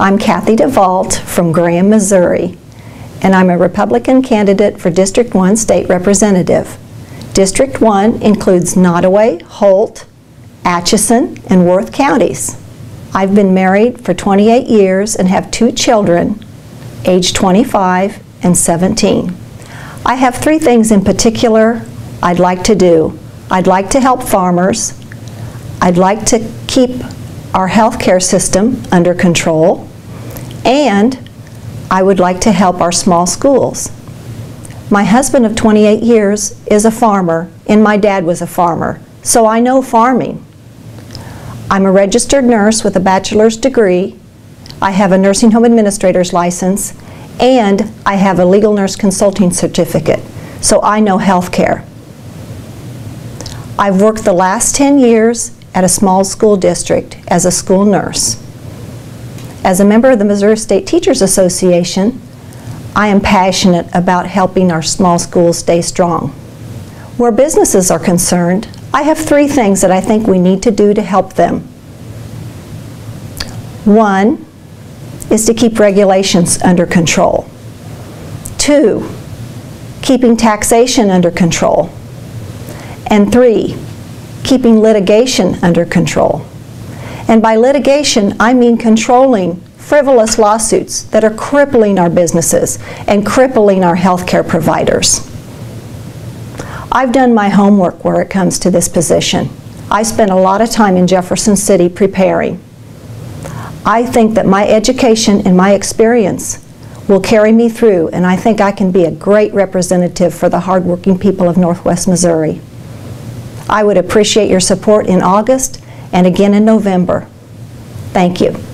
I'm Kathy DeVault from Graham, Missouri, and I'm a Republican candidate for District 1 State Representative. District 1 includes Nodaway, Holt, Atchison, and Worth counties. I've been married for 28 years and have two children, age 25 and 17. I have three things in particular I'd like to do. I'd like to help farmers. I'd like to keep our healthcare system under control. And I would like to help our small schools. My husband of 28 years is a farmer, and my dad was a farmer, so I know farming. I'm a registered nurse with a bachelor's degree. I have a nursing home administrator's license, and I have a legal nurse consulting certificate, so I know healthcare. I've worked the last 10 years at a small school district as a school nurse. As a member of the Missouri State Teachers Association, I am passionate about helping our small schools stay strong. Where businesses are concerned, I have three things that I think we need to do to help them. One is to keep regulations under control. Two, keeping taxation under control. And three, keeping litigation under control. And by litigation, I mean controlling frivolous lawsuits that are crippling our businesses and crippling our healthcare providers. I've done my homework where it comes to this position. I spent a lot of time in Jefferson City preparing. I think that my education and my experience will carry me through, and I think I can be a great representative for the hardworking people of Northwest Missouri. I would appreciate your support in August and again in November. Thank you.